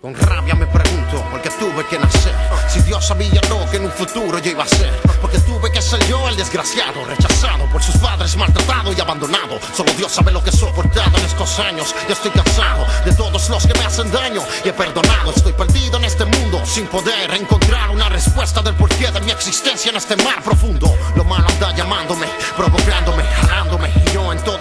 Con rabia me pregunto por qué tuve que nacer. Si Dios sabía lo que en un futuro yo iba a ser. Porque tuve que ser yo el desgraciado, rechazado por sus padres, maltratado y abandonado. Solo Dios sabe lo que he soportado en estos años. Ya estoy cansado de todos los que me hacen daño y he perdonado. Estoy perdido en este mundo sin poder encontrar una respuesta del porqué de mi existencia en este mar profundo. Lo malo anda llamándome, provocándome, jalándome.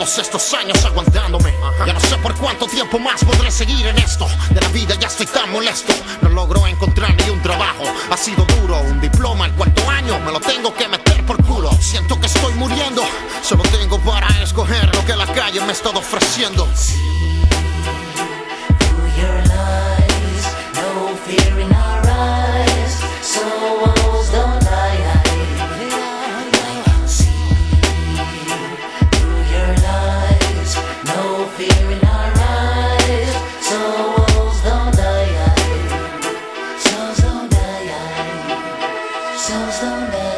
Todos estos años aguantándome. Ya no sé por cuánto tiempo más podré seguir en esto. De la vida ya estoy tan molesto. No logro encontrar ni un trabajo. Ha sido duro, un diploma el cuarto año. Me lo tengo que meter por culo. Siento que estoy muriendo. Solo tengo para escoger lo que la calle me está ofreciendo. So slow down.